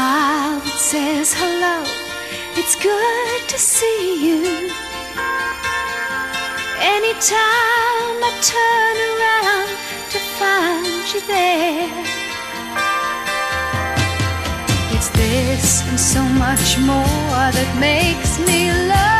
smile that says hello. It's good to see you. Anytime I turn around to find you there. It's this and so much more that makes me love.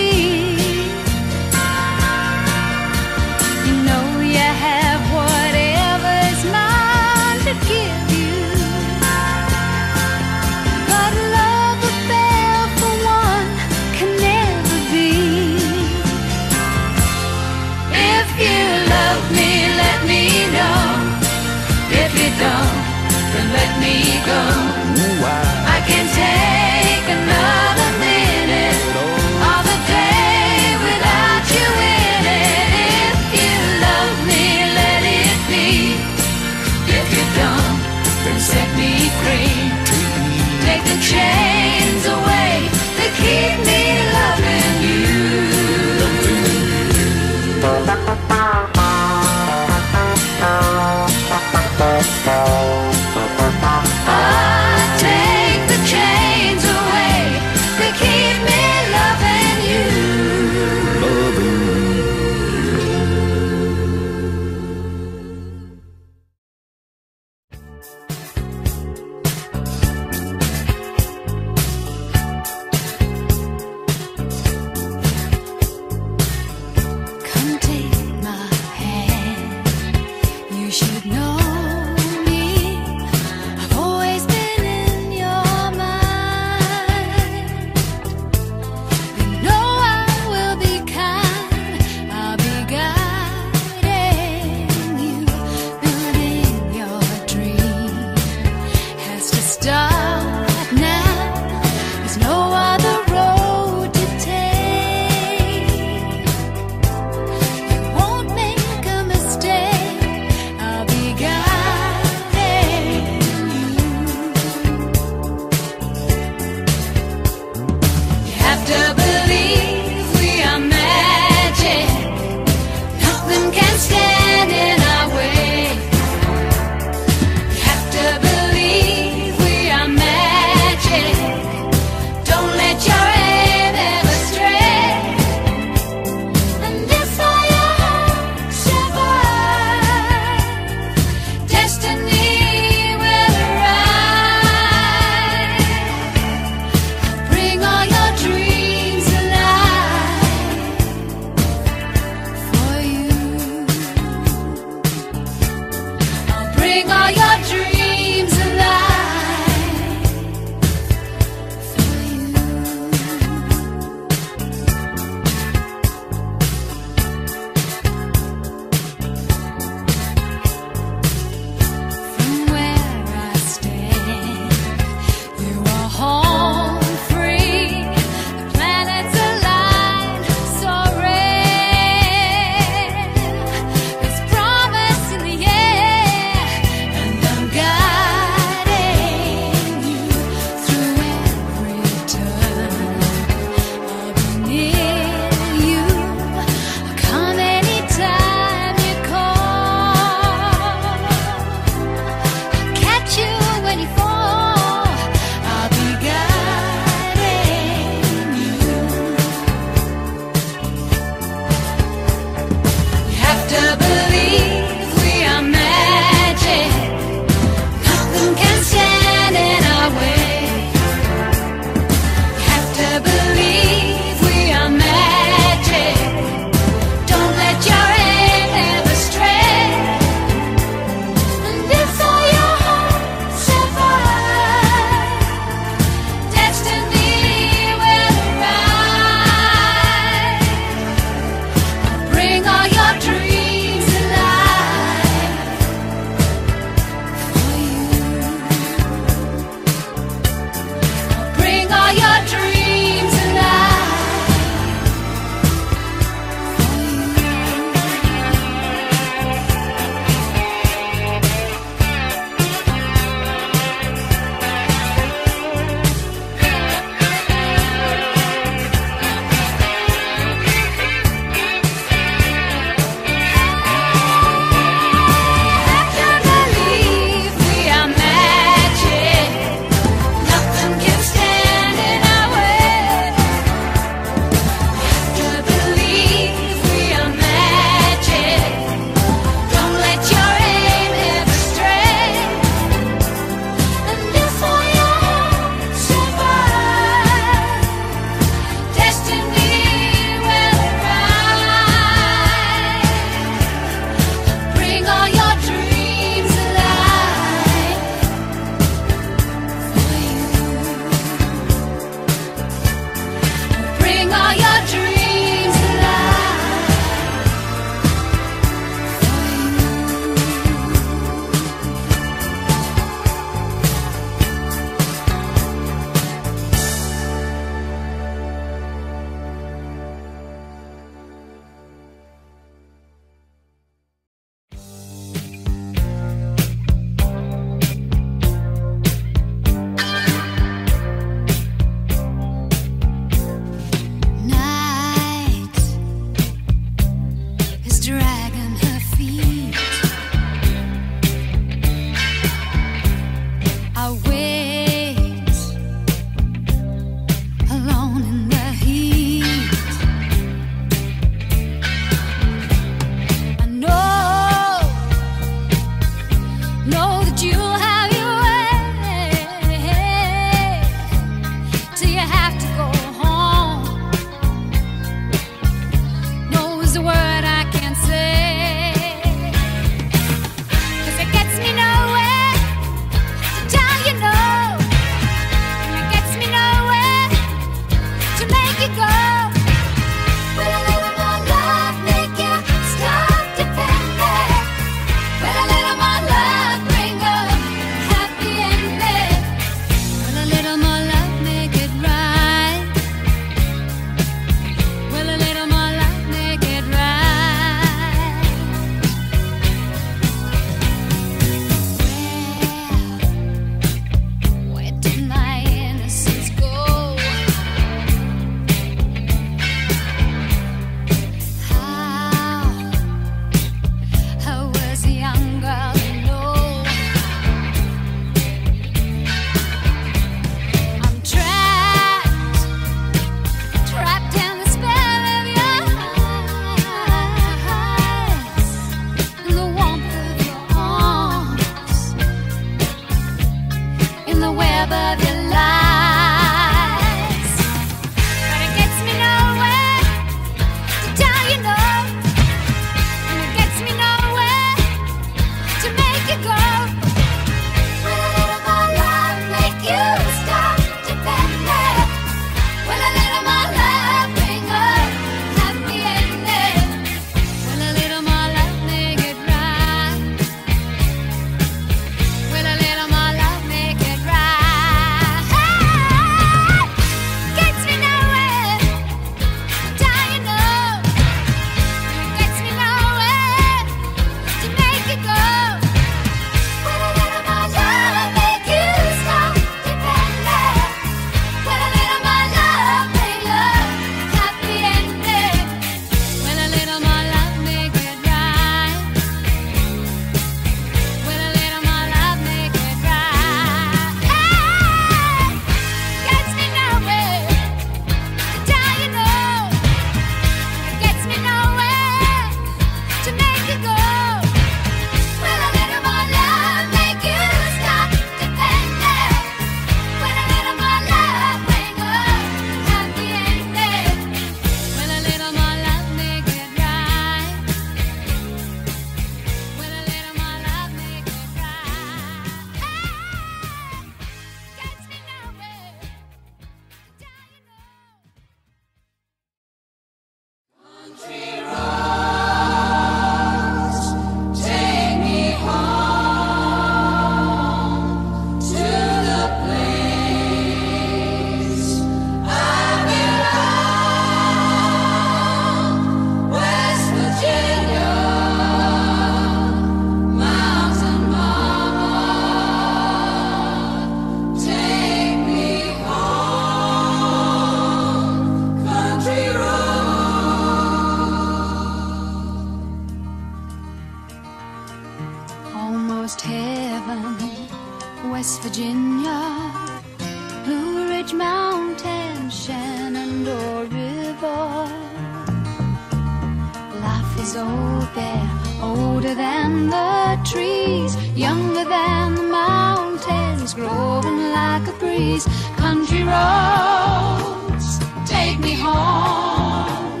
is old there, older than the trees, younger than the mountains, growing like a breeze. Country roads, take me home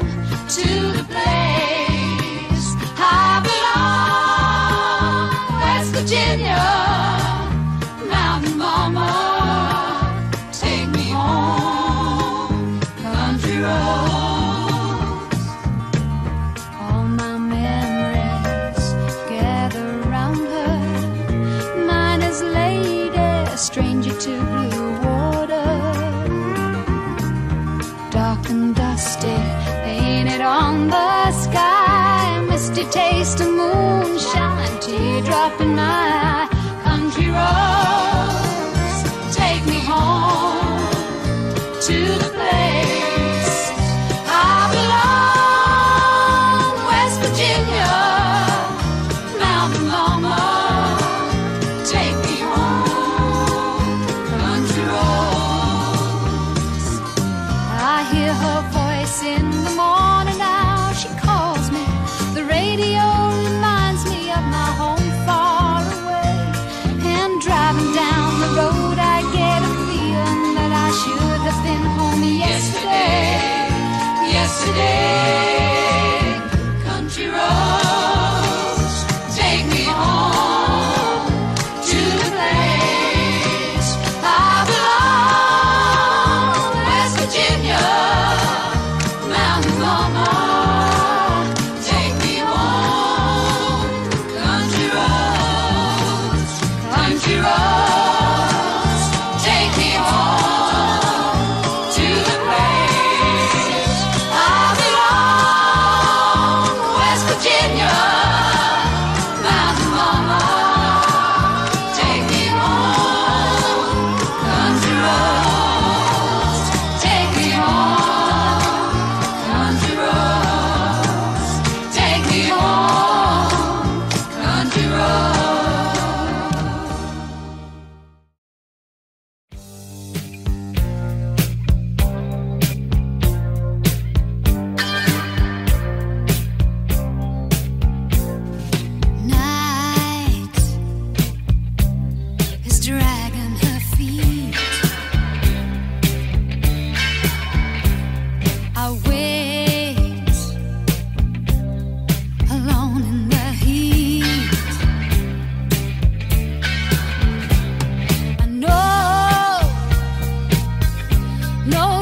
to the place I belong. West Virginia. sweet taste of moonshine, teardrop in my eye, country road. No